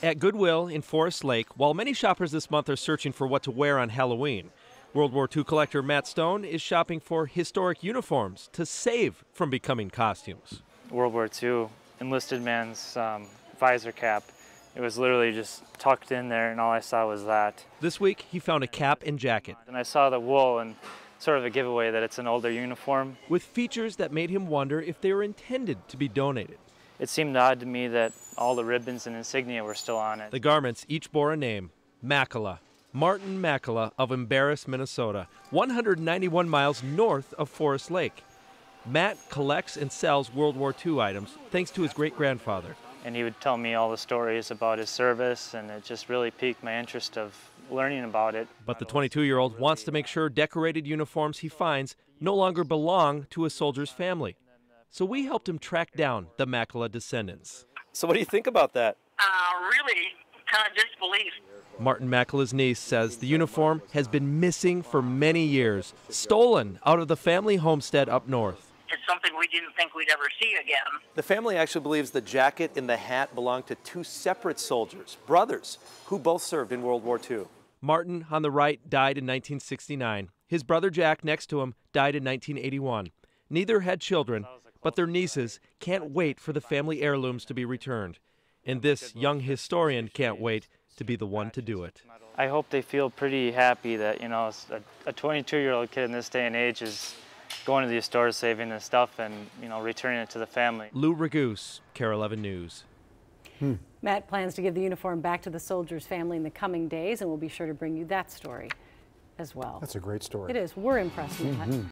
At Goodwill in Forest Lake, while many shoppers this month are searching for what to wear on Halloween, World War II collector Matt Stone is shopping for historic uniforms to save from becoming costumes. World War II enlisted man's um, visor cap. It was literally just tucked in there, and all I saw was that. This week, he found a cap and jacket. And I saw the wool, and sort of a giveaway that it's an older uniform. With features that made him wonder if they were intended to be donated. It seemed odd to me that all the ribbons and insignia were still on it. The garments each bore a name Makela. Martin Makela of Embarrass, Minnesota, 191 miles north of Forest Lake. Matt collects and sells World War II items thanks to his great grandfather. And he would tell me all the stories about his service, and it just really piqued my interest of learning about it. But the 22 year old wants to make sure decorated uniforms he finds no longer belong to a soldier's family. So we helped him track down the Makela descendants. So, what do you think about that? Uh, really, kind of disbelief. Martin Makela's niece says the uniform has been missing for many years, stolen out of the family homestead up north. It's something we didn't think we'd ever see again. The family actually believes the jacket and the hat belonged to two separate soldiers, brothers, who both served in World War II. Martin, on the right, died in 1969. His brother Jack, next to him, died in 1981. Neither had children, but their nieces can't wait for the family heirlooms to be returned. And this young historian can't wait to be the one to do it. I hope they feel pretty happy that, you know, a 22 year old kid in this day and age is going to these stores, saving the stuff, and, you know, returning it to the family. Lou Raguse, KARE 11 News. Hmm. Matt plans to give the uniform back to the soldier's family in the coming days, and we'll be sure to bring you that story as well. That's a great story. It is. We're impressed, Matt. Mm -hmm.